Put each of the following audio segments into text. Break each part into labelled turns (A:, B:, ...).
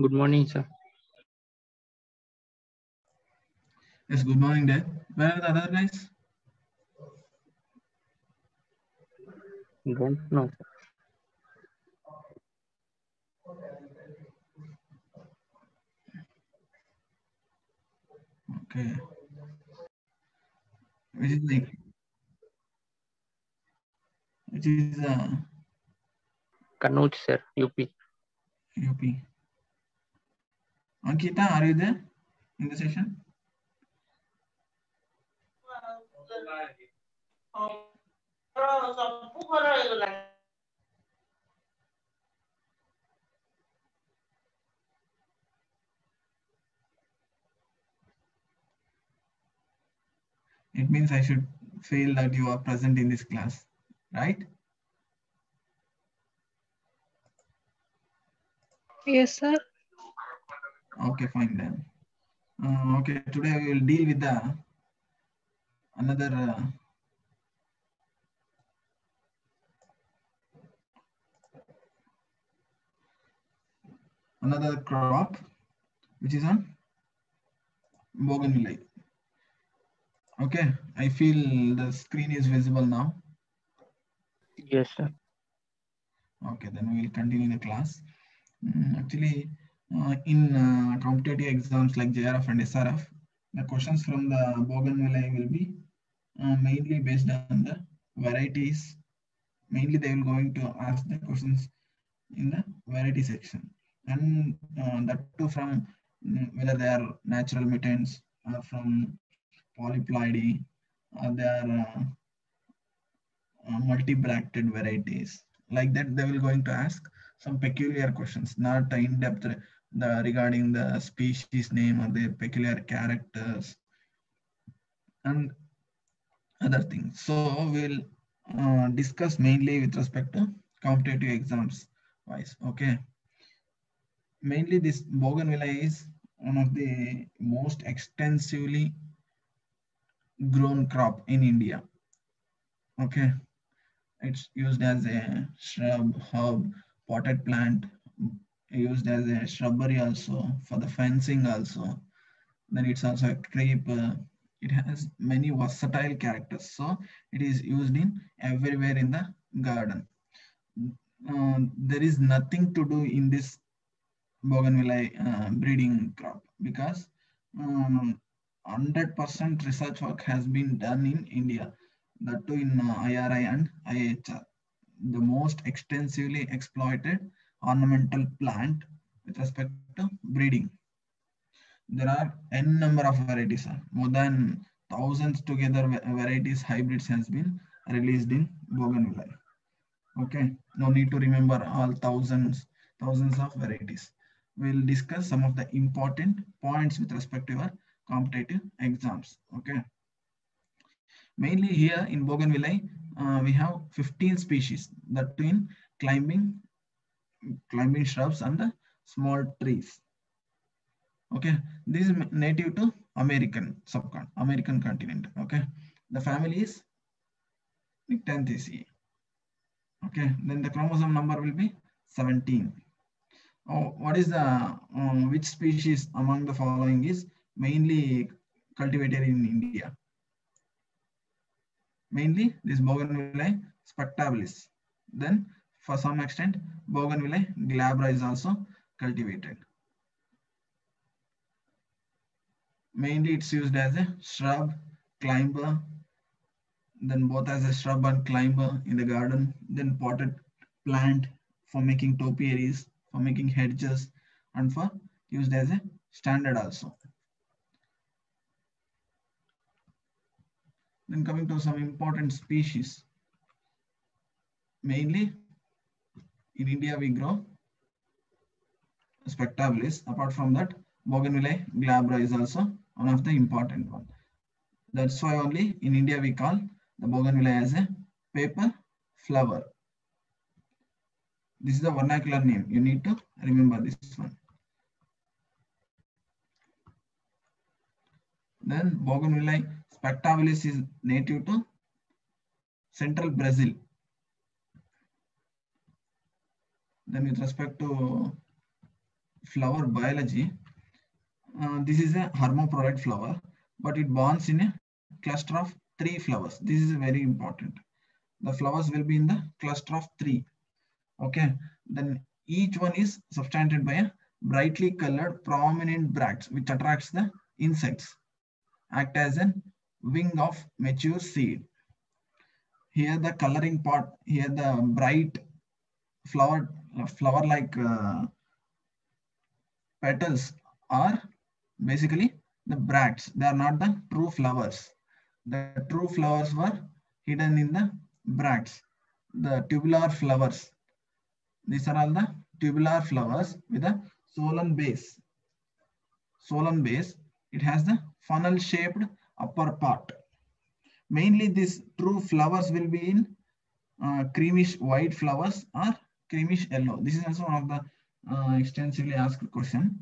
A: Good morning, sir.
B: Yes, good morning, Dad. Where are the other guys?
A: Don't know. sir.
B: Okay. Which is like, which is uh,
A: Kanuj, sir, UP.
B: UP. Ankita, are you there in the session? It means I should feel that you are present in this class, right?
C: Yes, sir.
B: Okay, fine then. Uh, okay, today we will deal with the another uh, another crop which is on bougainvillea. Okay, I feel the screen is visible now.
A: Yes, sir.
B: Okay, then we will continue the class. Mm, actually, uh, in uh, competitive exams like JRF and SRF, the questions from the bougainvillea will be uh, mainly based on the varieties. Mainly, they will going to ask the questions in the variety section, and uh, that too from mm, whether they are natural mutants or from polyploidy, or they are uh, uh, multi-bracted varieties. Like that, they will going to ask some peculiar questions, not in-depth the regarding the species name or their peculiar characters and other things. So we'll uh, discuss mainly with respect to competitive exams wise. Okay. Mainly this bougainvillea is one of the most extensively grown crop in India. Okay. It's used as a shrub, herb, potted plant, used as a shrubbery also for the fencing also. Then it's also a creep. it has many versatile characters. So it is used in everywhere in the garden. Uh, there is nothing to do in this bougainvillea uh, breeding crop because um, 100% research work has been done in India, that too in uh, IRI and IHR, the most extensively exploited ornamental plant with respect to breeding. There are n number of varieties, more than thousands together varieties hybrids has been released in bougainvillea. Okay, no need to remember all thousands, thousands of varieties. We'll discuss some of the important points with respect to our competitive exams. Okay. Mainly here in Bougainvillea, uh, we have 15 species that too in climbing, climbing shrubs and the small trees. Okay, this is native to American subcon, American continent. Okay, the family is Nyctaginaceae. Okay, then the chromosome number will be 17. Oh, what is the um, which species among the following is mainly cultivated in India? Mainly this Bougainvillea spectabilis. Then for some extent Bougainvillea glabra is also cultivated. Mainly it's used as a shrub, climber, then both as a shrub and climber in the garden, then potted plant for making topiaries, for making hedges, and for used as a standard also. Then coming to some important species. Mainly in India we grow spectabilis. Apart from that, Bougainvillea glabra is also one of the important one. That's why only in India we call the Bougainvillea as a paper flower. This is the vernacular name. You need to remember this one. Then Bougainvillea spectabilis is native to central Brazil. Then with respect to flower biology, uh, this is a hermaphrodite flower, but it bonds in a cluster of three flowers. This is very important. The flowers will be in the cluster of three. Okay, then each one is substantiated by a brightly colored prominent bracts which attracts the insects, act as a wing of mature seed. Here the coloring part, here the bright flower, flower like uh, petals are basically the bracts. They are not the true flowers. The true flowers were hidden in the bracts, the tubular flowers. These are all the tubular flowers with a solan base. Solan base, it has the funnel shaped upper part. Mainly these true flowers will be in uh, creamish white flowers or creamish yellow. This is also one of the uh, extensively asked question.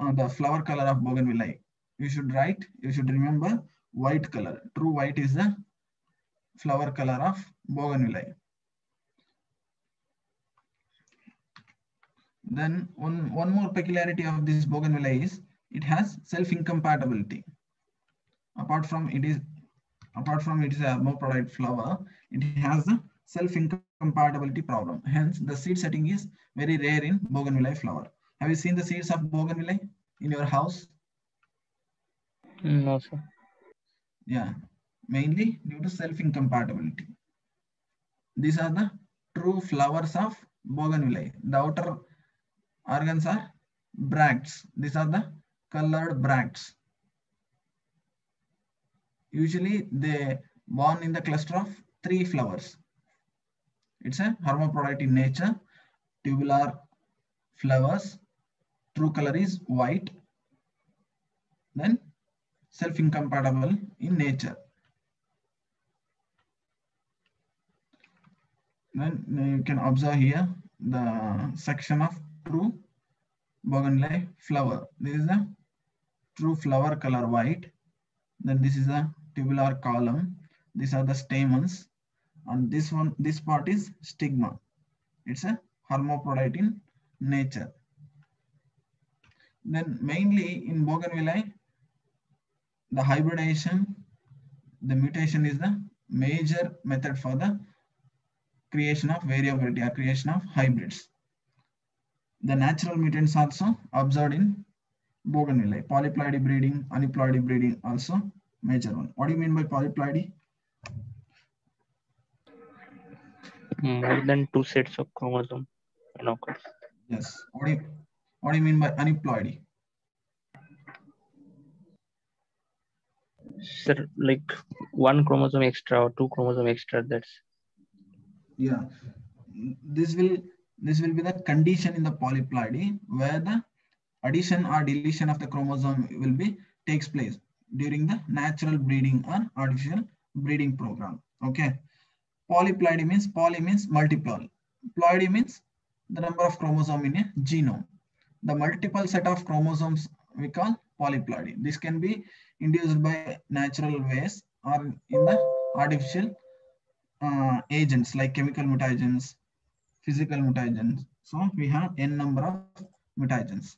B: Uh, the flower color of bougainvillea. You should write, you should remember white color. True white is the flower color of bougainvillea. Then one, one more peculiarity of this bougainvillea is it has self-incompatibility. Apart from it is apart from it is a hermaphrodite flower, it has self-incompatibility problem. Hence, the seed setting is very rare in bougainvillea flower. Have you seen the seeds of bougainvillea in your house?
A: No, sir.
B: Yeah, mainly due to self-incompatibility. These are the true flowers of bougainvillea. The outer organs are bracts. These are the colored bracts. Usually they born in the cluster of three flowers. It's a hermaphrodite in nature. Tubular flowers. True color is white. Then self-incompatible in nature. Then you can observe here the section of true bougainvillea flower. This is a true flower color white. Then this is a tubular column. These are the stamens. And this one, this part is stigma. It's a hermaphrodite in nature. Then mainly in bougainvillea, the hybridization, the mutation is the major method for the creation of variability or creation of hybrids. The natural mutants also observed in bougainvillea. Polyploidy breeding, aneuploidy breeding also major one. What do you mean by polyploidy?
A: Hmm, more than two sets of chromosome in occurs.
B: Yes. What do you what do you mean by aneuploidy?
A: Sir, like one chromosome extra or two chromosome extra, that's
B: Yeah. This will this will be the condition in the polyploidy where the addition or deletion of the chromosome will be takes place during the natural breeding or artificial breeding program. Okay. Polyploidy means poly means multiple. Ploidy means the number of chromosome in a genome. The multiple set of chromosomes we call polyploidy. This can be induced by natural ways or in the artificial uh, agents like chemical mutagens, physical mutagens. So we have n number of mutagens.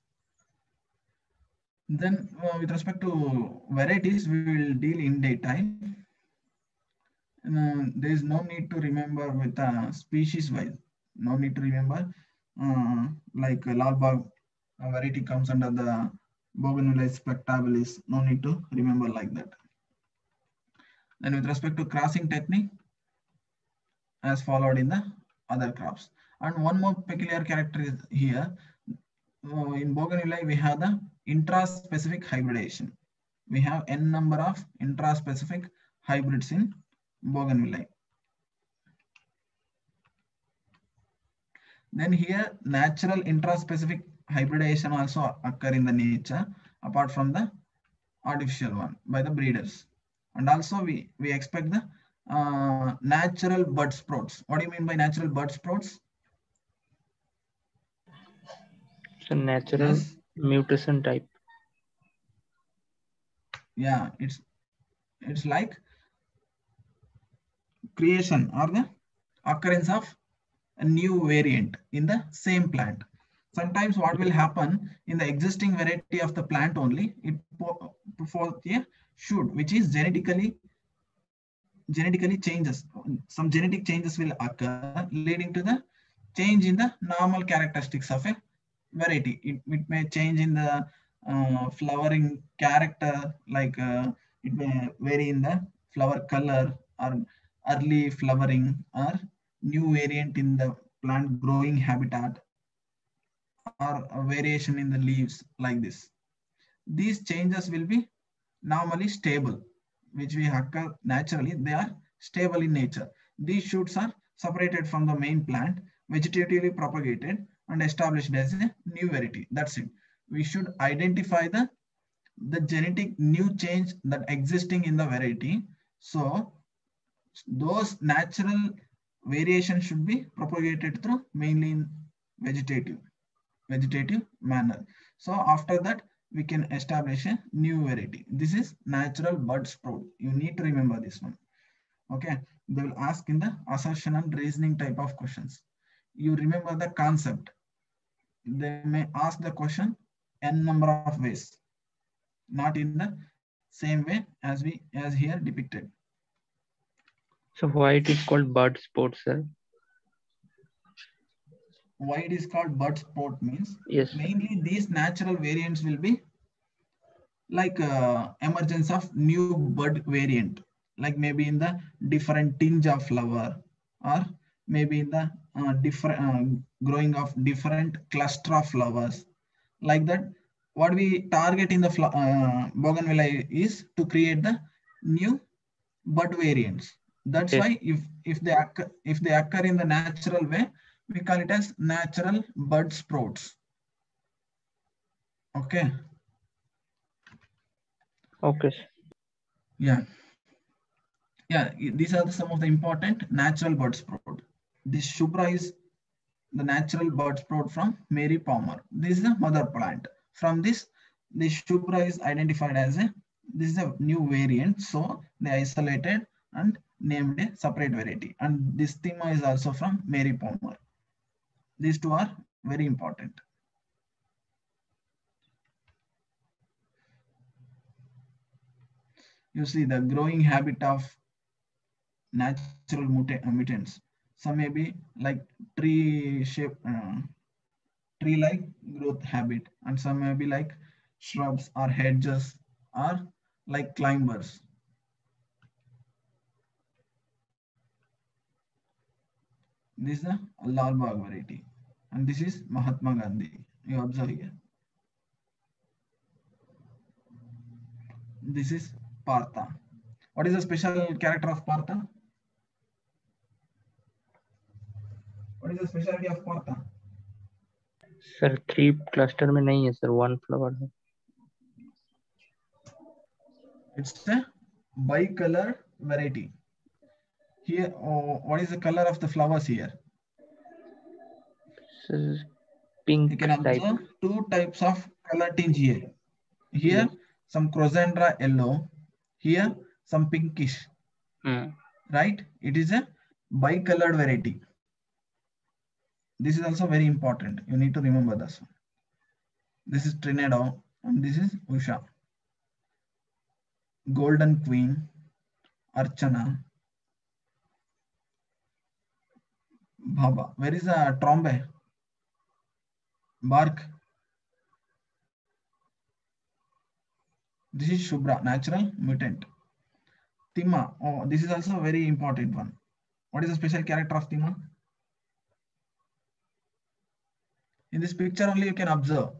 B: Then uh, with respect to varieties, we will deal in daytime. Uh, there is no need to remember with uh, species wise. No need to remember uh, like uh, variety comes under the Bougainvillea spectabilis. No need to remember like that. Then with respect to crossing technique, as followed in the other crops. And one more peculiar character is here. Uh, in Bougainvillea, we have the intraspecific hybridization. We have n number of intraspecific hybrids in Bougainvillea. Then here, natural intraspecific hybridization also occur in the nature, apart from the artificial one by the breeders. And also we, we expect the uh, natural bud sprouts. What do you mean by natural bud sprouts?
A: so natural
B: Yes.
A: mutation type.
B: Yeah, it's it's like creation or the occurrence of a new variant in the same plant. Sometimes what will happen in the existing variety of the plant only, it for a shoot, which is genetically genetically changes. Some genetic changes will occur, leading to the change in the normal characteristics of a variety. It, it may change in the uh, flowering character, like uh, it may vary in the flower color or early flowering or new variant in the plant growing habitat or a variation in the leaves like this. These changes will be normally stable, which we occur naturally. They are stable in nature. These shoots are separated from the main plant, vegetatively propagated and established as a new variety. That's it. We should identify the, the genetic new change that existing in the variety. So those natural variation should be propagated through mainly in vegetative vegetative manner. So after that, we can establish a new variety. This is natural bud sprout. You need to remember this one. Okay, they will ask in the assertion and reasoning type of questions. You remember the concept. They may ask the question n number of ways, not in the same way as we as here depicted.
A: So why it is called bud sprout, sir?
B: why it is called bud sport means
A: Yes.
B: mainly these natural variants will be like uh, emergence of new bud variant like maybe in the different tinge of flower or maybe in the uh, different uh, growing of different cluster of flowers like that what we target in the uh, bougainvillea is to create the new bud variants that's
A: Yes.
B: why if if they occur, if they occur in the natural way we call it as natural bud sprouts. Okay?
A: Okay.
B: yeah. Yeah these are the, some of the important natural bud sprout. This shubra is the natural bud sprout from mary palmer. This is the mother plant. From this this shubra is identified as a this is a new variant so they isolated and named a separate variety and this Thimma is also from mary palmer these two are very important you see the growing habit of natural uh, mutants. Some may be like tree shape, uh, tree like growth habit, and some may be like shrubs or hedges or like climbers. This is the Lal Bagh variety, and this is Mahatma Gandhi. You observe here. This is Partha. What is the special character of Partha? What is the specialty of Partha?
A: Sir three cluster में नहीं है sir one flower है
B: It's a bicolor variety. here oh, what is the color of the flowers here?
A: So
B: pink
A: you
B: can observe type. two types of color tinge here. Here yes. some crossandra yellow. Here some pinkish.
A: Mm.
B: right? It is a bicolored variety. This is also very important. You need to remember this this is trinidad and this is usha. Golden queen archana Baba. Where is the trombe? Bark. This is Shubra, natural mutant. Tima. Oh, this is also a very important one. What is the special character of Tima? In this picture only you can observe.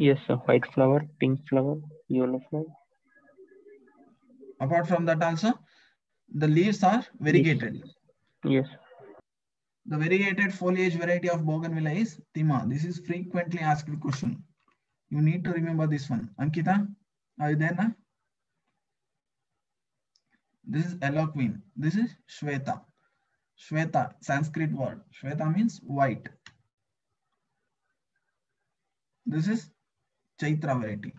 A: Yes sir white flower pink flower yellow flower
B: Apart from that also, the leaves are variegated.
A: Yes
B: The variegated foliage variety of bougainvillea is Tima. This is frequently asked question. You need to remember this one. Ankita, are you there now? This is yellow queen. This is Shweta. Shweta, Sanskrit word. Shweta means white. This is Chaitra variety.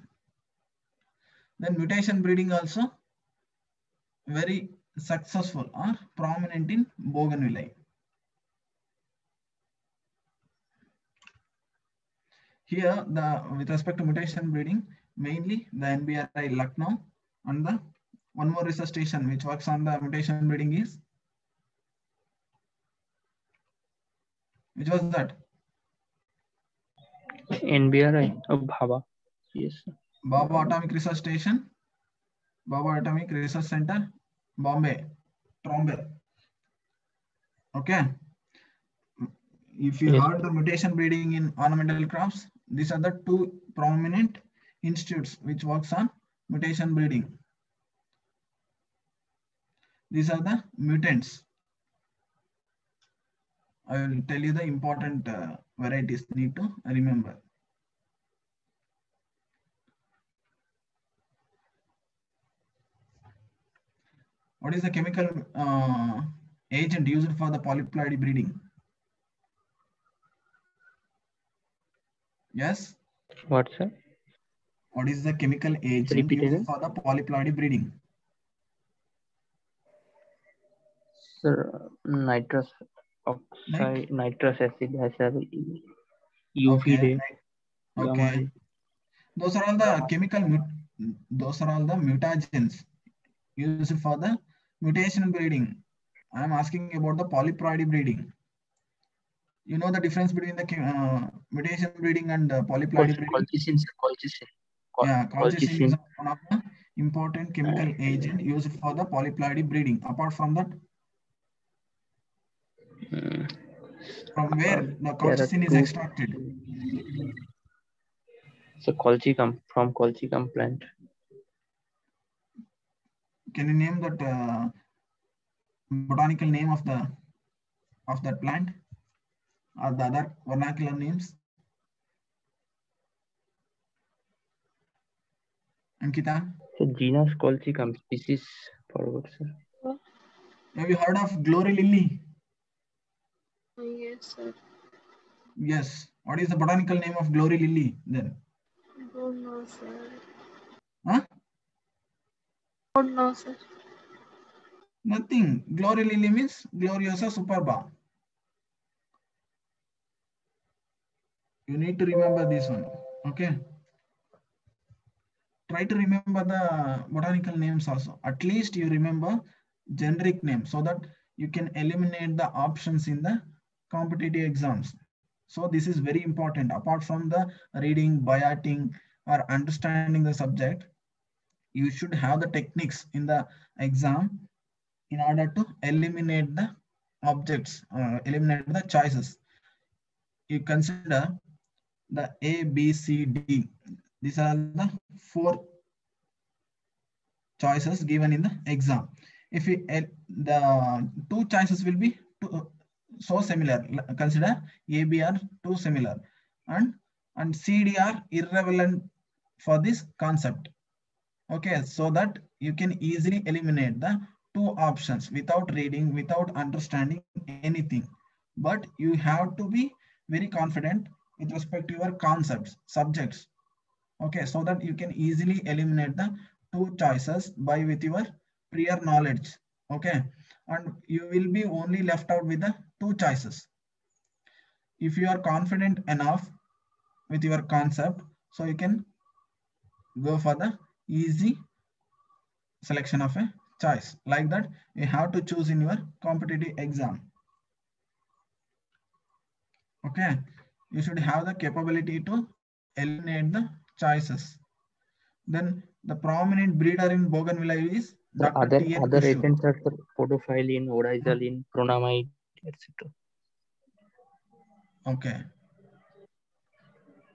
B: Then mutation breeding also very successful or prominent in bougainvillea. Here, the with respect to mutation breeding, mainly the NBRI Lucknow and the one more research station which works on the mutation breeding is which was that
A: NBRI of oh, Bhabha. Yes. sir.
B: Bhabha Atomic Research Station, Bhabha Atomic Research Center, Bombay, Bombay. Okay. If you
A: Yes.
B: heard the mutation breeding in ornamental crops, these are the two prominent institutes which works on mutation breeding. These are the mutants. I will tell you the important uh, varieties need to remember. What is the chemical uh, agent used for the polyploidy breeding? Yes.
A: What, sir?
B: What is the chemical agent
A: Repeat
B: used for the polyploidy breeding?
A: Sir, nitrous oxide, nitrous acid has a UV
B: Okay. Okay. Those are all the chemical, those are all the mutagens used for the mutation breeding. I am asking about the polyploidy breeding. You know the difference between the uh, mutation breeding and uh, polyploidy breeding?
A: Colchicine, sir, colchicine. Col-
B: Yeah, colchicine is one of the important chemical agent used for the polyploidy breeding. Apart from that,
A: Mm,
B: from where
A: Uh,
B: the colchicine is extracted?
A: So colchicum from colchicum plant.
B: Can you name that uh, botanical name of the of that plant or the other vernacular names? Ankita,
A: So genus colchicum, species forward, sir.
B: have you heard of glory lily?
D: Yes, sir.
B: Yes. What is the botanical name of glory lily then?
D: Don't know, sir.
B: Huh?
D: Don't know, sir.
B: Nothing. Glory lily means gloriosa superba. You need to remember this one. Okay. Try to remember the botanical names also. At least you remember generic name so that you can eliminate the options in the competitive exams. So this is very important. Apart from the reading, biating, or understanding the subject, you should have the techniques in the exam in order to eliminate the objects, uh, eliminate the choices. You consider the A, B, C, D. These are the four choices given in the exam. If we, the two choices will be two, uh, so similar. Consider A, B are too similar and, and C, D are irrelevant for this concept. Okay, so that you can easily eliminate the two options without reading, without understanding anything. But you have to be very confident with respect to your concepts, subjects. Okay, so that you can easily eliminate the two choices by with your prior knowledge. Okay, and you will be only left out with the two choices. If you are confident enough with your concept, so you can go for the easy selection of a choice. Like that, you have to choose in your competitive exam. Okay, you should have the capability to eliminate the choices. Then the prominent breeder in Bougainvillea is
A: The
B: Dr.
A: other
B: T.
A: Other
B: Khoshoo.
A: agents are podophyllin, oryzalin, pronamide, etc.
B: Okay.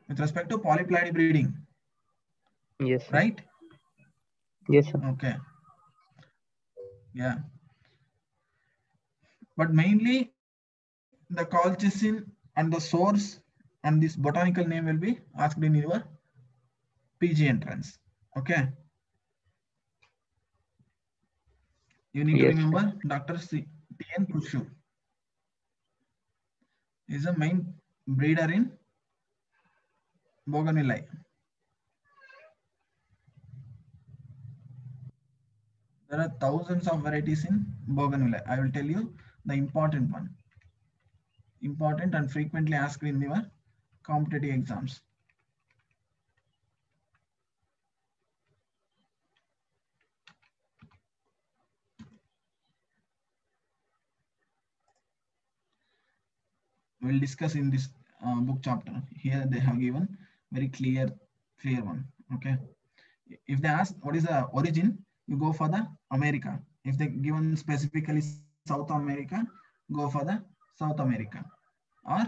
B: With respect to polyploidy breeding,
A: Yes, sir.
B: right?
A: Yes, sir.
B: Okay. Yeah. But mainly the colchicine and the source and this botanical name will be asked in your PG entrance. Okay. You need to
A: Yes, sir.
B: remember Dr. C. T. N. Khoshoo is a main breeder in Bougainvillea. There are thousands of varieties in Bougainvillea. I will tell you the important one important and frequently asked in your competitive exams. We'll discuss in this uh, book chapter. Here they have given very clear, clear one. Okay. If they ask what is the origin, you go for the America. If they given specifically South America, go for the South America or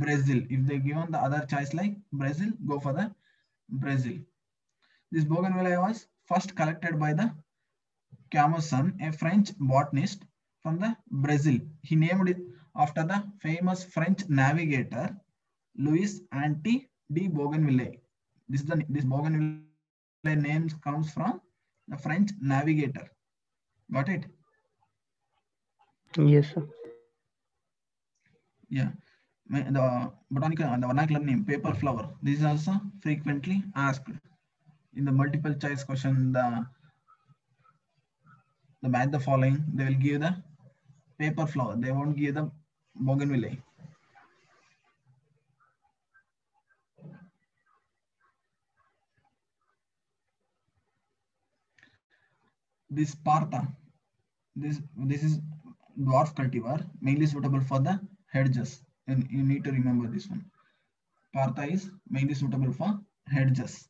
B: Brazil. If they given the other choice like Brazil, go for the Brazil. This bougainvillea was first collected by the Commerson, a French botanist from the Brazil. He named it after the famous French navigator Louis Antoine de Bougainville. This is the this Bougainville name comes from the French navigator. Got it?
A: Yes, sir.
B: Yeah. The botanical the vernacular name paper flower. This is also frequently asked in the multiple choice question. The the match the following. They will give the paper flower. They won't give the bougainvillea. This partha. This this is dwarf cultivar mainly suitable for the hedges. And you need to remember this one. Partha is mainly suitable for hedges.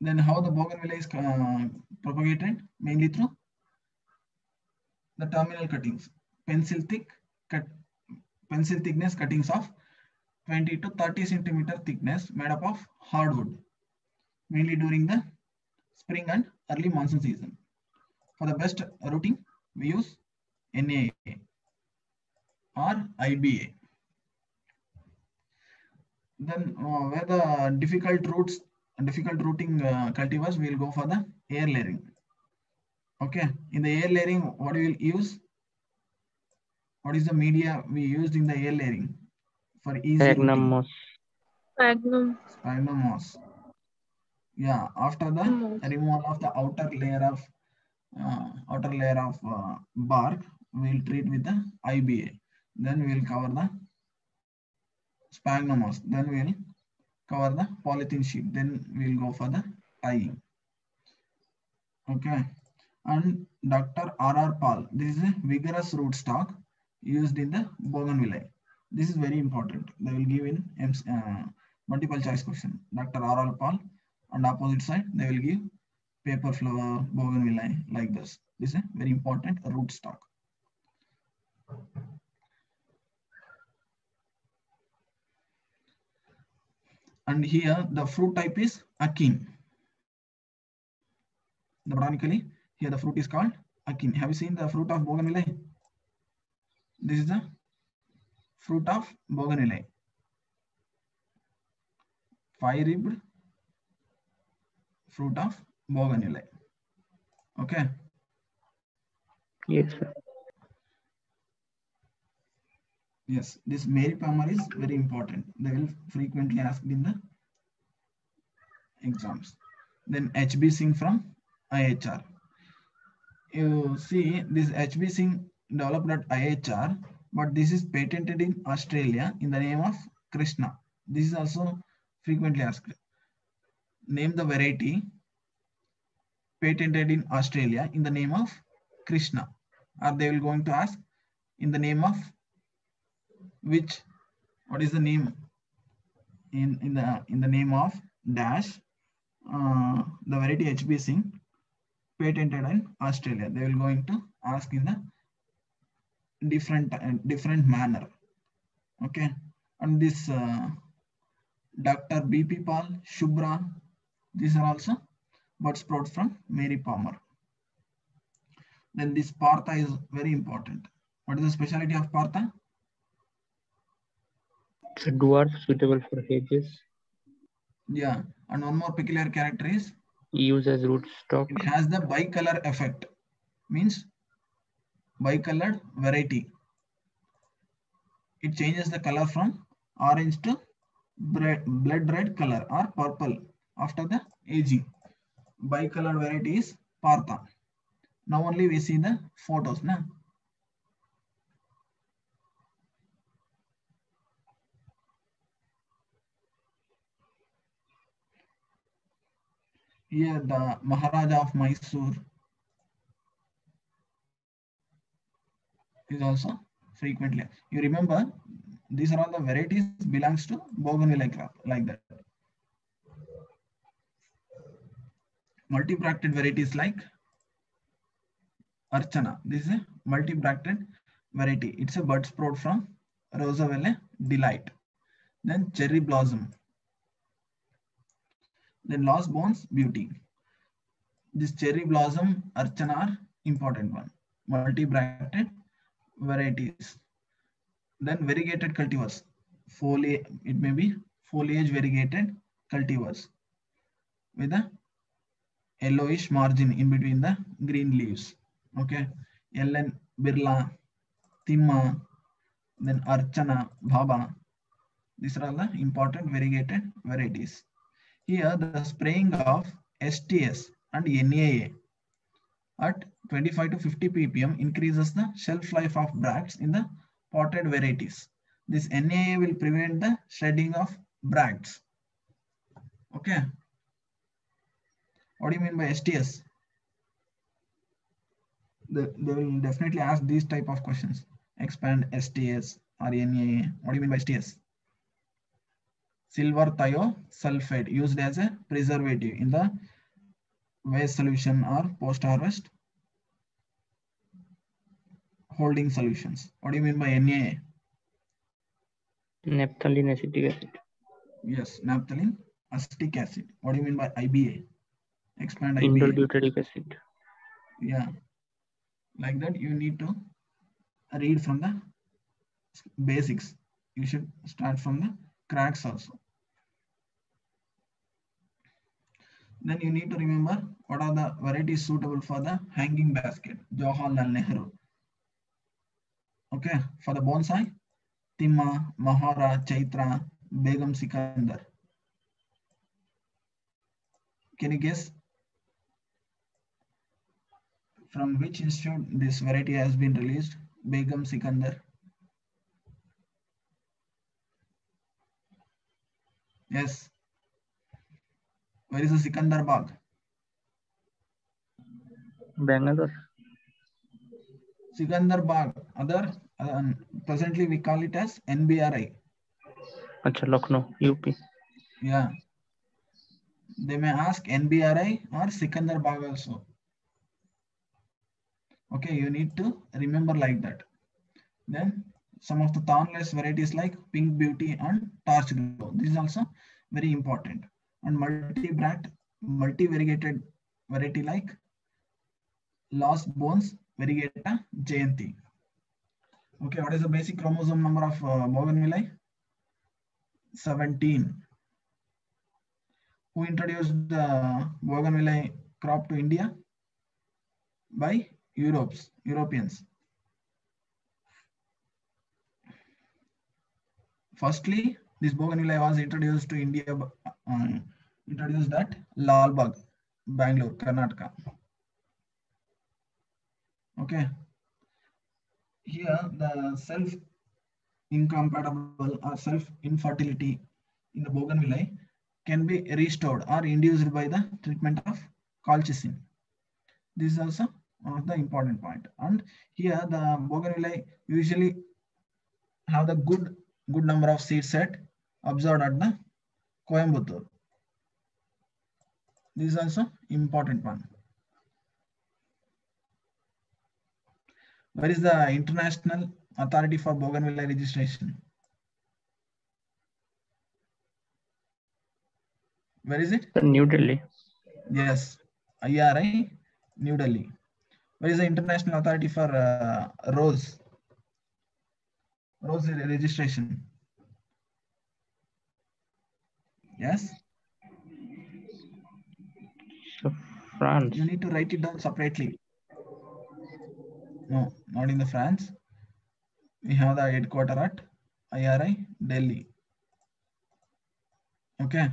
B: Then how the bougainvillea is uh, propagated? Mainly through the terminal cuttings. Pencil thick cut pencil thickness cuttings of 20 to 30 centimeter thickness made up of hardwood mainly during the spring and early monsoon season. For the best routing, we use NAA or IBA. Then uh, where the difficult roots, difficult rooting uh, cultivars, we will go for the air layering. Okay, in the air layering, what we will use? What is the media we used in the air layering for easy
A: Sphagnum
B: routing?
A: moss.
D: Sphagnum.
B: Sphagnum moss. Yeah, after the removal of the outer layer of uh, outer layer of uh, bark, we'll treat with the IBA. Then we'll cover the sphagnum. Then we'll cover the polythene sheet. Then we'll go for the tying. Okay. And Dr. R.R. Paul. This is a vigorous rootstock used in the bougainvillea. This is very important. They will give in MC uh, multiple choice question. Dr. R.R. Paul and opposite side they will give paper flower bougainvillea like this. This is a very important rootstock. And here the fruit type is achene. The botanically here the fruit is called achene. Have you seen the fruit of bougainvillea? This is the fruit of bougainvillea. Five-ribbed fruit of bougainvillea. Okay.
A: Yes, sir.
B: Yes, this Mary Palmer is very important. They will frequently ask in the exams. Then HB Singh from IHR. You see this HB Singh developed at IHR, but this is patented in Australia in the name of Krishna. This is also frequently asked. Name the variety patented in Australia in the name of Krishna. Or they will going to ask in the name of which what is the name in in the in the name of dash uh, the variety HB patented in Australia. They will going to ask in the different uh, different manner. Okay, and this uh, Dr. BP Paul Shubra, these are also bud sprouts from Mary Palmer. Then this Partha is very important. What is the specialty of Partha?
A: It's a dwarf suitable for hedges.
B: Yeah, and one more peculiar character is
A: Used as rootstock.
B: it has the bicolor effect, means bicolored variety. It changes the color from orange to blood red color or purple after the aging. Bicolored variety is Partha. Now only we see the photos. Na? Here the Maharaja of Mysore is also frequently. You remember, these are all the varieties belongs to bougainvillea crop, like that. Multi-bracted varieties like Archana. This is a multi-bracted variety. It's a bud sprout from Rosavelle Delight. Then Cherry Blossom. Then Los Banos Beauty. This Cherry Blossom Archana important one. Multi-bracted varieties. Then variegated cultivars. Foliage, it may be foliage variegated cultivars with a yellowish margin in between the green leaves. Okay. Ellen, Birla, Thimma, then Archana, Bhaba. These are all the important variegated varieties. Here the spraying of STS and NAA at 25 to 50 ppm increases the shelf life of bracts in the potted varieties. This NAA will prevent the shedding of bracts. Okay. What do you mean by STS? They, they will definitely ask these type of questions. Expand STS or NAA. What do you mean by STS? Silver thiosulfate used as a preservative in the waste solution or post-harvest holding solutions. What do you mean by NAA?
A: Naphthalene acetic acid.
B: Yes, naphthalene acetic acid. What do you mean by IBA? Expand
A: Indole
B: IBA.
A: butyric acid.
B: Yeah. Like that, you need to read from the basics. You should start from the cracks also. Then you need to remember what are the varieties suitable for the hanging basket. Jawaharlal Nehru. Okay, for the bonsai, Thimma, Mahara, Chaitra, Begum Sikandar. Can you guess from which institute this variety has been released? Begum Sikandar. Yes. Where is the Sikandar Bagh?
A: Bangalore.
B: Sikandar Bagh. Other, um, presently we call it as NBRI.
A: Acha, Lucknow, UP.
B: Yeah. They may ask NBRI or Sikandar Bagh also. Okay, you need to remember like that. Then some of the thornless varieties like Pink Beauty and Torch Glow. This is also very important. And multi-bract, multi-variegated variety like Los Banos Variegata Jayanti. Okay, what is the basic chromosome number of uh, Bougainvillea? 17. Who introduced the Bougainvillea crop to India? By Europes, Europeans. Firstly, this Bougainvillea was introduced to India, uh, introduced at Lalbagh, Bangalore, Karnataka. Okay. Here, the self incompatible or self infertility in the Bougainvillea can be restored or induced by the treatment of colchicine. This is also one of the important point. And here the Bougainvillea usually have the good good number of seed set observed at the Coimbatore. This is also important one. Where is the International Authority for Bougainvillea Registration? Where is it?
A: New Delhi.
B: Yes, IRI, New Delhi. Where is the International Authority for uh, Rose? Rose re- registration. Yes,
A: So France.
B: you need to write it down separately. No, not in the France. We have the headquarter at IRI, Delhi. Okay.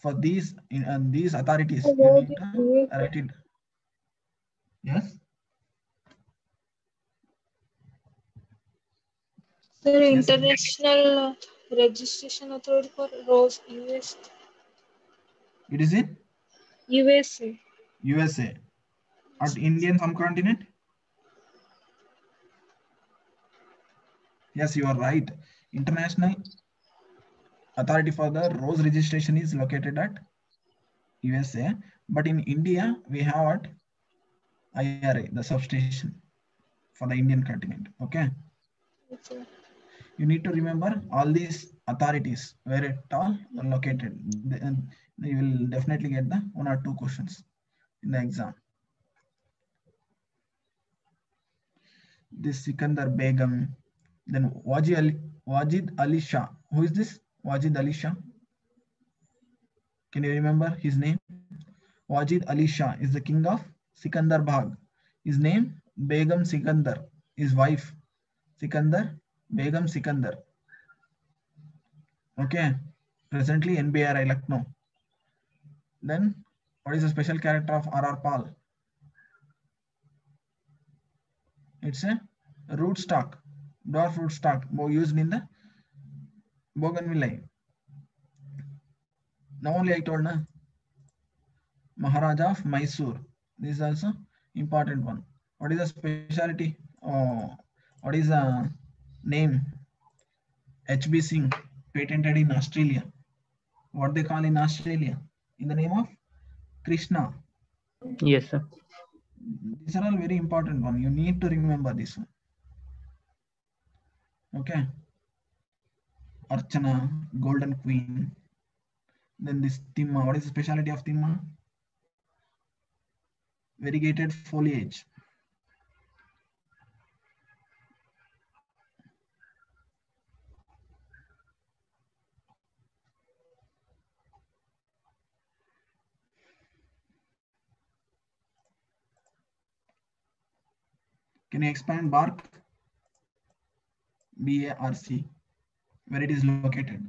B: For these, in uh, these authorities, you need to write it. Yes.
D: Sir, International uh, Registration Authority for Rose, US,
B: It is it?
D: USA.
B: USA. At Indian subcontinent? Yes, you are right. International authority for the rose registration is located at USA, but in India we have what IRA, the substation for the Indian continent. Okay,
D: Okay.
B: You need to remember all these authorities where it all are located. You uh, will definitely get the one or two questions in the exam. This Sikandar Begum, then Wajid Ali, Wajid Ali Shah. Who is this? Wajid Ali Shah. Can you remember his name? Wajid Ali Shah is the king of Sikandar Bagh. His name Begum Sikandar. His wife Sikandar Begum Sikandar. Okay. Presently NBRI Lucknow. Then what is the special character of RR Pal? It's a rootstock, dwarf rootstock used in the bougainvillea. Now only I told na. Maharaja of Mysore. This is also important one. What is the speciality? Oh, what is the name? HB Singh, patented in Australia. What they call in Australia? In the name of Krishna.
A: Yes, sir.
B: These are all very important one. You need to remember this one. Okay. Archana, Golden Queen. Then this Thimma. What is the speciality of Thimma? Variegated foliage. Can you expand bark? B-A-R-C, where it is located.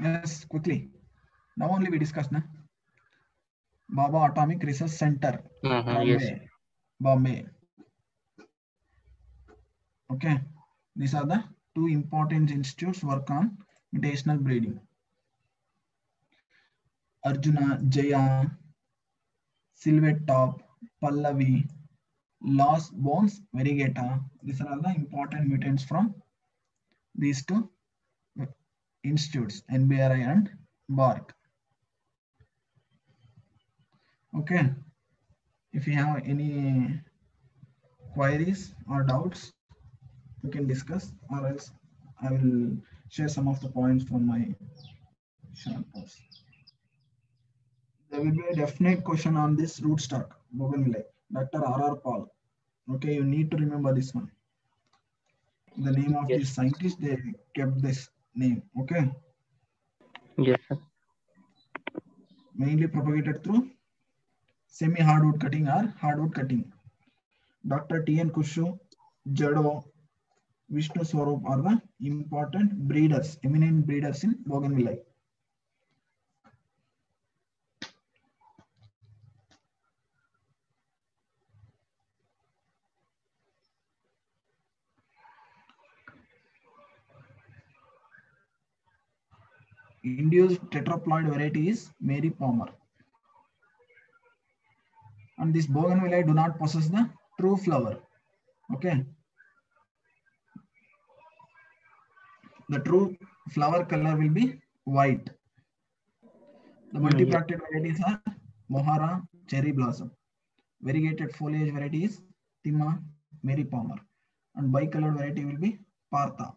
B: Yes, quickly. Now only we discuss, na? Bhabha Atomic Research Center,
A: Uh-huh,
B: Bombay.
A: yes.
B: Bombay. Okay, these are the two important institutes work on mutational breeding. Arjuna, Jaya, Silver Top, Pallavi, Los Banos, Variegata. These are all the important mutants from these two uh, institutes, NBRI and BARC. Okay. If you have any queries or doubts, you can discuss or else I will share some of the points from my short post. There will be a definite question on this rootstock, Bougainvillea, Dr. R.R. Paul. Okay, you need to remember this one. The name of
A: Yes.
B: this scientist, they kept this name. Okay,
A: Yes, sir.
B: mainly propagated through semi-hardwood cutting or hardwood cutting. Dr. T. N. Kushu, Jado, Vishnu Swarup are the important breeders, eminent breeders in Bougainvillea. Induced tetraploid variety is Mary Palmer. And this Bougainvillea do not possess the true flower. Okay. The true flower color will be white. The
A: Mm, yeah.
B: varieties are Mohara, cherry blossom. Variegated foliage variety is Mary Palmer. And bicolored variety will be Partha.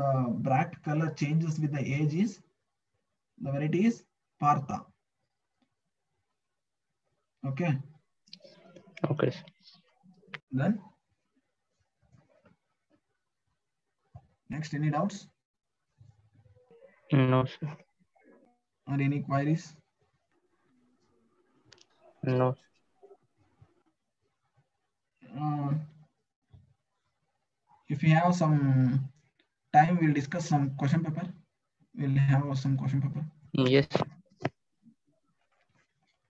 B: The bright color changes with the age is the variety is Partha. Okay,
A: Okay.
B: then next any doubts
A: No, sir.
B: or any queries?
A: No.
B: Uh, if you have some time, we'll discuss some question paper. We'll have some question paper.
A: Mm, yes.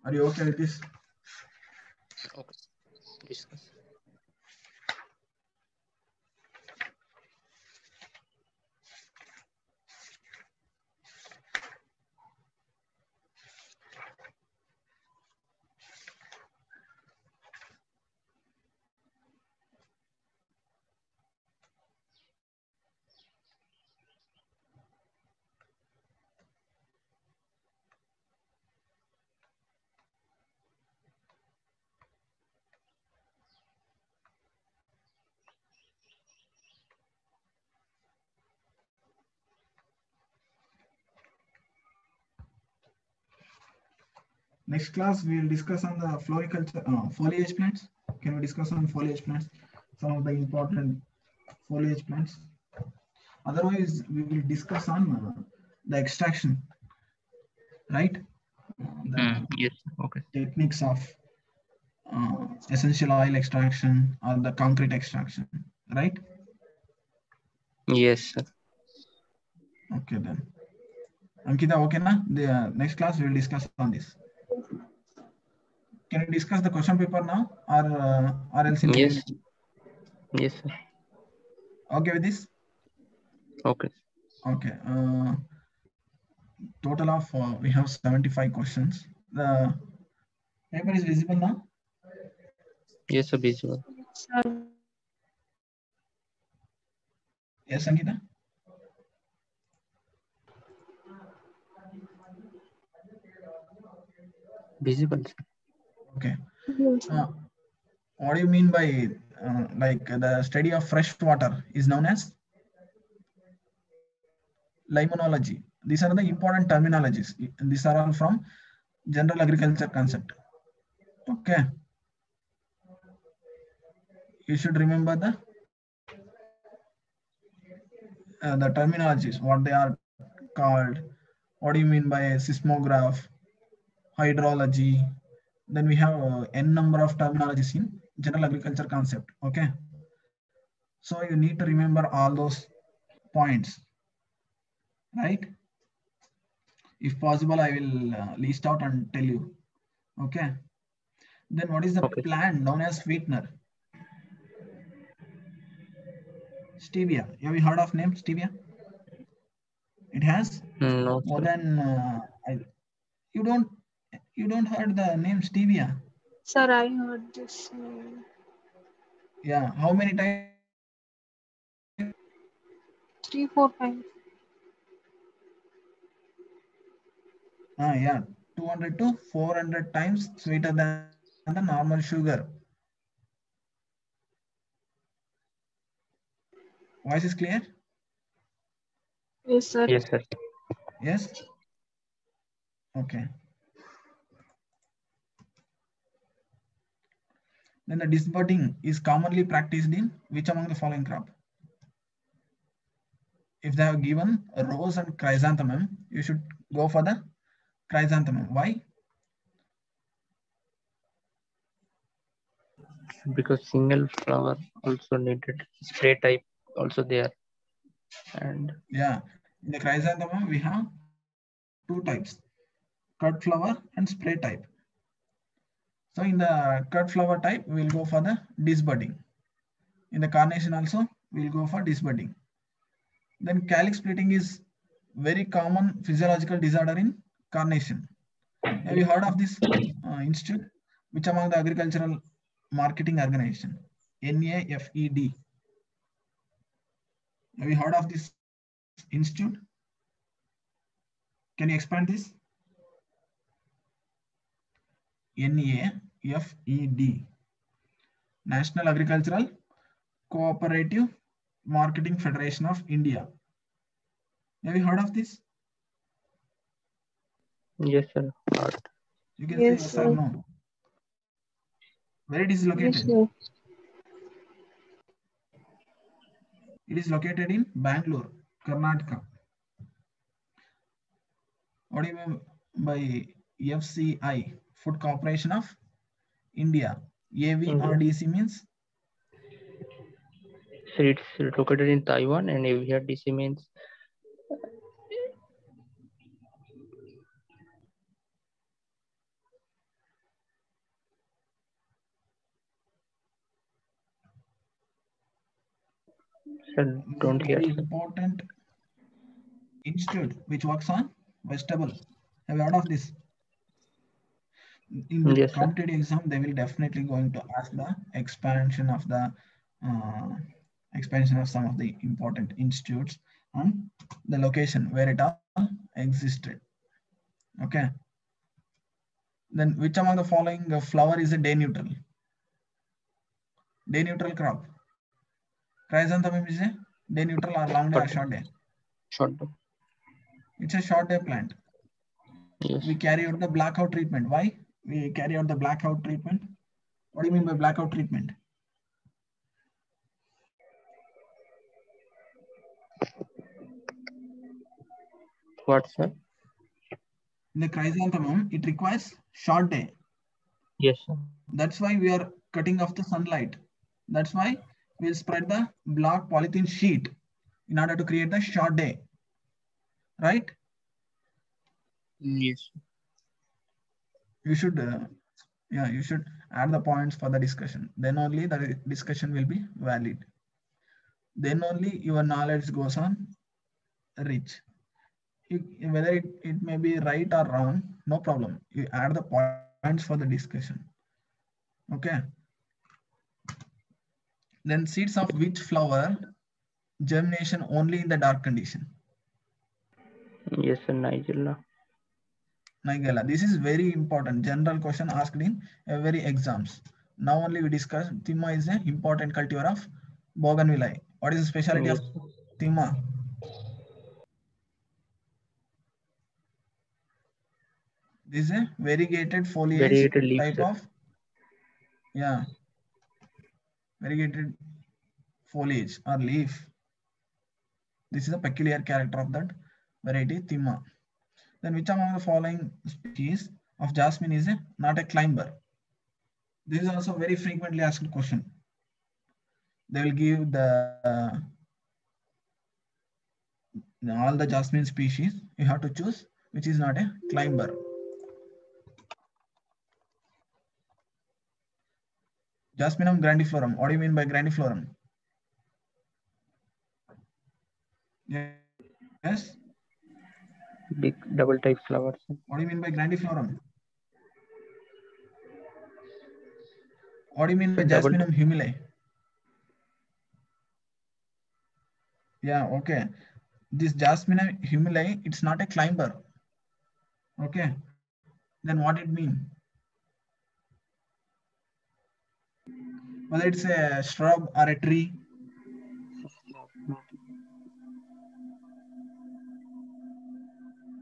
B: Are you okay with this?
A: Okay. Discuss.
B: Next class, we will discuss on the floriculture, uh, foliage plants. Can we discuss on foliage plants? Some of the important foliage plants. Otherwise, we will discuss on uh, the extraction, right? The
A: Mm, yes. Okay.
B: techniques of uh, essential oil extraction or the concrete extraction, right?
A: Yes, sir.
B: Okay then. Ankita, okay na? The uh, next class we will discuss on this. Can you discuss the question paper now or uh, or else?
A: Yes. Yes, sir.
B: Okay with this?
A: Okay.
B: Okay. Uh, total of uh, we have 75 questions. The paper is visible now.
A: Yes, sir.
D: Sir,
B: Yes, Ankita.
A: Visible. sir.
B: Okay. Uh, what do you mean by uh, like the study of fresh water is known as limnology. These are the important terminologies. These are all from general agriculture concept. Okay. You should remember the uh, the terminologies, what they are called. What do you mean by seismograph, hydrology? Then we have uh, n number of terminologies in general agriculture concept. Okay. So you need to remember all those points, right? If possible, I will uh, list out and tell you. Okay. Then what is the
A: Okay.
B: plant known as sweetener? Stevia. Have you heard of name stevia? It has
A: Mm, No,
B: more than uh, I, you don't you don't heard the name stevia.
D: sir, I heard this name
B: Yeah. How many times?
D: three, four times.
B: Ah, yeah. 200 to 400 times sweeter than the normal sugar. Voice is clear?
D: Yes, sir.
A: Yes, sir.
B: Yes? Okay. Then the disbudding is commonly practiced in which among the following crop? If they have given a rose and chrysanthemum, you should go for the chrysanthemum. Why?
A: Because single flower also needed spray type also there. And
B: Yeah, in the chrysanthemum we have two types, cut flower and spray type. So in the cut flower type, we'll go for the disbudding. In the carnation also, we'll go for disbudding. Then calyx splitting is very common physiological disorder in carnation. Have you heard of this uh, institute? Which among the agricultural marketing organization? NAFED. Have you heard of this institute? Can you expand this? NAFED. National Agricultural Cooperative Marketing Federation of India. Have you heard of this?
A: yes, sir.
B: You can
D: Yes,
B: say yes
D: sir.
B: or no. Where it is
D: Yes,
B: located?
D: sir.
B: It is located in Bangalore, Karnataka. What do you mean by FCI, Food Corporation of India? AVRDC mm-hmm. means
A: So it's located in Taiwan and AVRDC means don't hear.
B: important institute which works on vegetable. Have you heard of this? In the
A: Yes,
B: competitive exam, they will definitely going to ask the expansion of the uh, expansion of some of the important institutes and the location where it all existed. Okay. Then which among the following flower is a day neutral? Day neutral crop. Chrysanthemum is a day neutral or long day or short day?
A: Short term.
B: It's a short day plant.
A: Yes.
B: we carry out the blackout treatment. Why? We carry out the blackout treatment. What do you mean by blackout treatment?
A: What, sir?
B: In the chrysanthemum, it requires short day.
A: Yes, sir.
B: That's why we are cutting off the sunlight. That's why we'll spread the black polythene sheet in order to create the short day. Right?
A: Yes.
B: You should, uh, yeah, you should add the points for the discussion. Then only the discussion will be valid. Then only your knowledge goes on rich. You, whether it, it may be right or wrong, no problem. You add the points for the discussion. Okay. Then seeds of which flower germination only in the dark condition?
A: Yes, sir. Nigella.
B: Nigella. This is very important. General question asked in uh, every exams. Now only we discuss. Thimma is an important cultivar of bougainvillea. What is the specialty of Thimma? This is a variegated foliage
A: Variegated leaf,
B: type
A: sir.
B: of yeah variegated foliage or leaf. This is a peculiar character of that variety Thimma. Then which among the following species of jasmine is a, not a climber? This is also very frequently asked question. They will give the uh, all the jasmine species. You have to choose which is not a climber. Jasminum grandiflorum. What do you mean by grandiflorum? Yes.
A: Big double type flowers.
B: What do you mean by grandiflorum? What do you mean by
A: Double-
B: Jasminum humile? Yeah, okay. This Jasminum humile, it's not a climber. Okay. Then what it mean? Whether it's a shrub or a tree.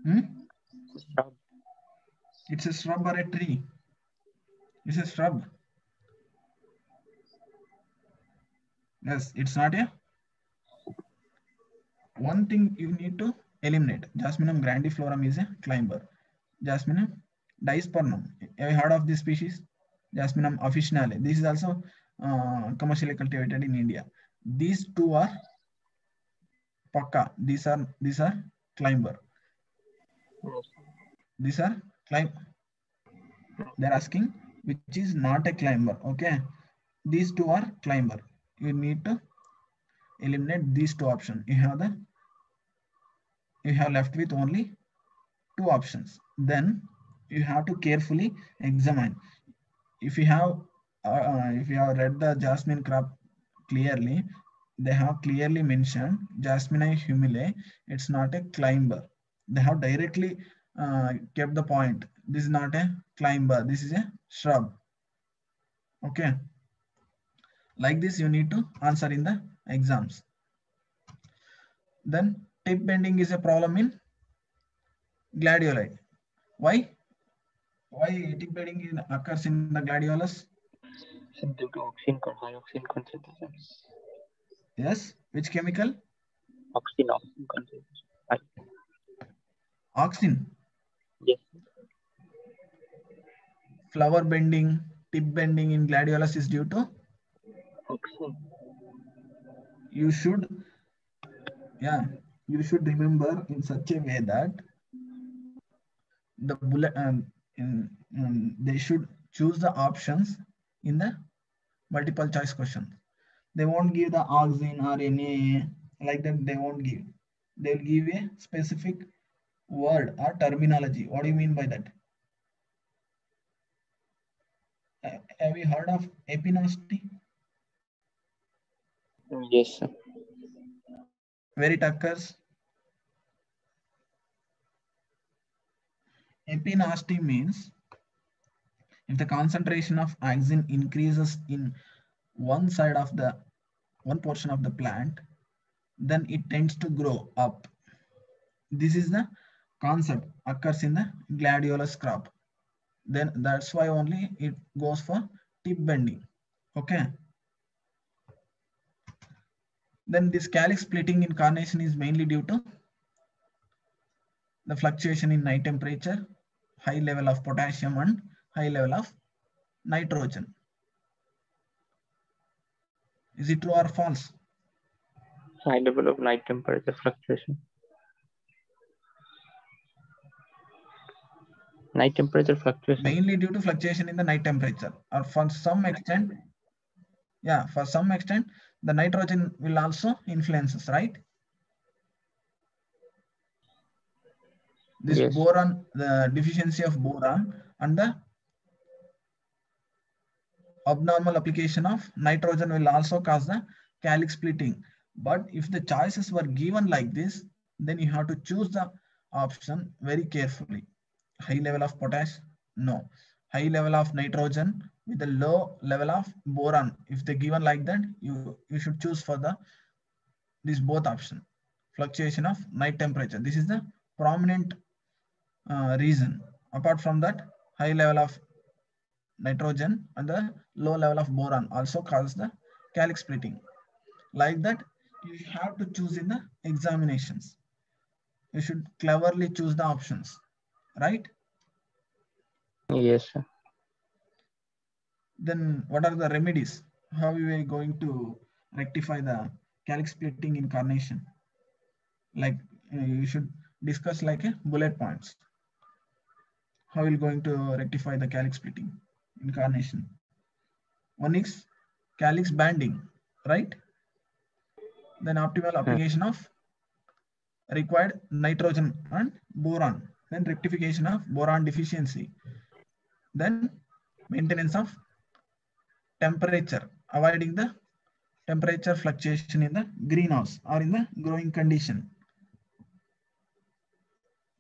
B: Hmm?
A: Shrub.
B: It's a shrub or a tree. It's a shrub. Yes, it's not a. One thing you need to eliminate. Jasminum grandiflorum is a climber. Jasminum dispermum. Have you heard of this species? Jasminum officinale. This is also uh, commercially cultivated in India. These two are pakka. These are these are climber. These are climb. They're asking which is not a climber. Okay. These two are climber. You need to eliminate these two options. You have the you have left with only two options. Then you have to carefully examine. If you have uh, uh, if you have read the jasmine crop clearly, they have clearly mentioned Jasmine humile. It's not a climber. They have directly uh, kept the point. This is not a climber. This is a shrub. Okay. Like this, you need to answer in the exams. Then tip bending is a problem in gladioli. Why? Why tip bending in- occurs in the gladiolus?
A: Due to oxygen, high oxygen concentration.
B: Yes. Which chemical?
A: Oxygen, oxygen concentration.
B: Auxin.
A: Yes.
B: Flower bending, tip bending in gladiolus is due to
A: Oxygen.
B: you should yeah you should remember in such a way that the bullet um, in, um, they should choose the options in the multiple choice question they won't give the oxygen or any like that they won't give they'll give a specific word or terminology what do you mean by that have you heard of epinasty
A: Yes, sir.
B: where it occurs. Epinasty means if the concentration of auxin increases in one side of the one portion of the plant, then it tends to grow up. This is the concept occurs in the gladiolus crop. Then that's why only it goes for tip bending. Okay. Then this calyx splitting in carnation is mainly due to the fluctuation in night temperature, high level of potassium and high level of nitrogen. Is it true or false?
A: High level of night temperature fluctuation. Night temperature fluctuation.
B: Mainly due to fluctuation in the night temperature or for some extent, yeah, for some extent, the nitrogen will also influences, right? This
A: Yes.
B: boron, the deficiency of boron and the abnormal application of nitrogen will also cause the calyx splitting. But if the choices were given like this, then you have to choose the option very carefully. High level of potash, no. High level of nitrogen with a low level of boron. If they given like that, you, you should choose for the this both option. Fluctuation of night temperature. This is the prominent uh, reason. Apart from that, high level of nitrogen and the low level of boron also cause the calyx splitting. Like that, you have to choose in the examinations. You should cleverly choose the options, right?
A: Yes, sir.
B: Then what are the remedies? How are we going to rectify the calyx splitting in carnation? Like uh, you should discuss like a bullet points. How are you going to rectify the calyx splitting in carnation? One is calyx banding, right? Then optimal application of required nitrogen and boron. Then rectification of boron deficiency. Then maintenance of temperature, avoiding the temperature fluctuation in the greenhouse or in the growing condition.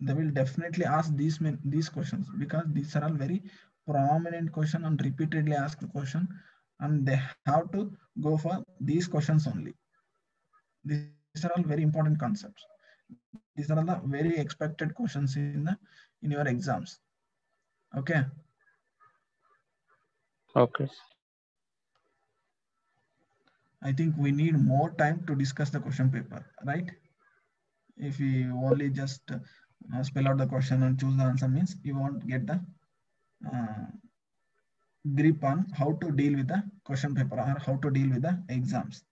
B: They will definitely ask these these questions because these are all very prominent question and repeatedly asked question, and they have to go for these questions only. These are all very important concepts. These are the very expected questions in the in your exams. Okay.
A: Okay.
B: I think we need more time to discuss the question paper, right? If we only just uh, spell out the question and choose the answer means you won't get the uh, grip on how to deal with the question paper or how to deal with the exams.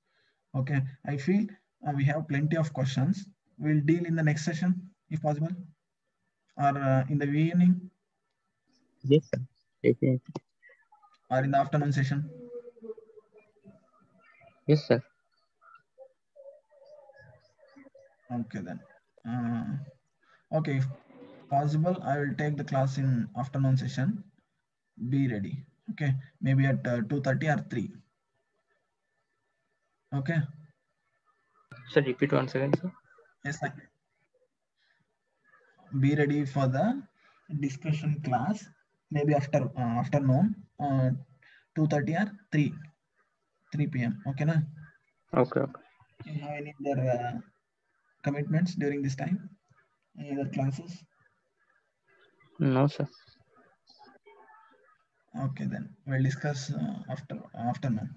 B: Okay, I feel uh, we have plenty of questions. We'll deal in the next session if possible or uh, in the evening
A: Yes, sir. Definitely.
B: or in the afternoon session.
A: Yes, sir.
B: Okay then. Uh, okay, if possible, I will take the class in afternoon session. Be ready. Okay, maybe at uh, 2.30 or 3. Okay.
A: Sir, repeat once again, sir.
B: Yes, I be ready for the discussion class. Maybe after uh, afternoon, uh, 2.30 or 3. 3 p.m. Okay, na?
A: Okay, okay.
B: You have any other uh, commitments during this time? Any other classes?
A: No, sir.
B: Okay, then we'll discuss uh, after afternoon.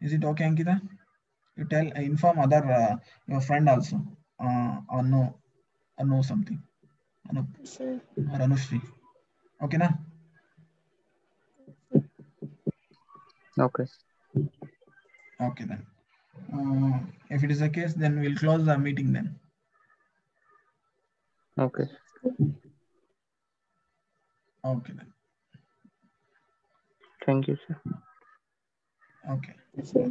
B: Is it okay, Ankita? You tell, uh, inform other uh, your friend also, uh, or no, or know something, Anup
D: Sir.
B: or Anushri. Okay, na?
A: Okay.
B: Okay then. Uh, if it is the case, then we'll close the meeting then.
A: Okay.
B: Okay then.
A: Thank you, sir.
B: Okay.
D: Sir.